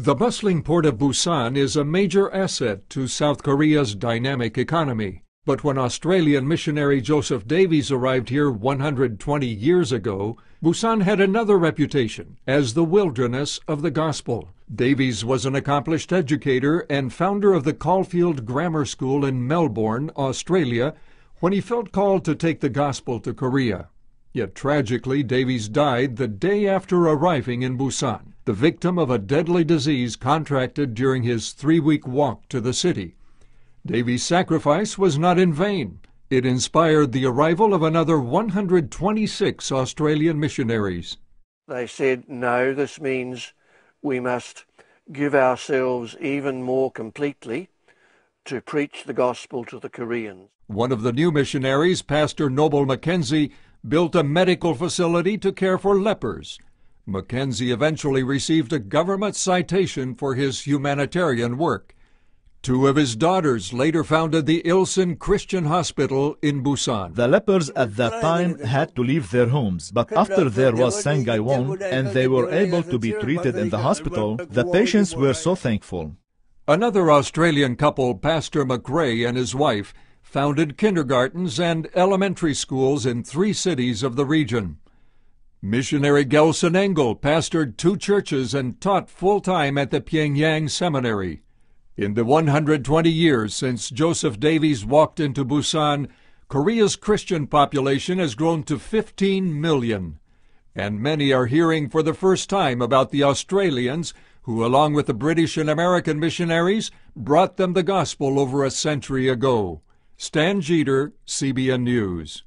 The bustling port of Busan is a major asset to South Korea's dynamic economy. But when Australian missionary Joseph Davies arrived here 120 years ago, Busan had another reputation as the wilderness of the gospel. Davies was an accomplished educator and founder of the Caulfield Grammar School in Melbourne, Australia, when he felt called to take the gospel to Korea. Yet tragically, Davies died the day after arriving in Busan, the victim of a deadly disease contracted during his three week walk to the city. Davies' sacrifice was not in vain. It inspired the arrival of another 126 Australian missionaries. They said, no, this means we must give ourselves even more completely to preach the gospel to the Koreans. One of the new missionaries, Pastor Noble Mackenzie, built a medical facility to care for lepers. Mackenzie eventually received a government citation for his humanitarian work. Two of his daughters later founded the Ilsin Christian Hospital in Busan. The lepers at that time had to leave their homes, but after there was Sangaiwon and they were able to be treated in the hospital, the patients were so thankful. Another Australian couple, Pastor McRae and his wife, founded kindergartens and elementary schools in three cities of the region. Missionary Gelson Engel pastored two churches and taught full time at the Pyongyang Seminary. In the 120 years since Joseph Davies walked into Busan, Korea's Christian population has grown to 15 million. And many are hearing for the first time about the Australians who, along with the British and American missionaries, brought them the gospel over a century ago. Stan Jeter, CBN News.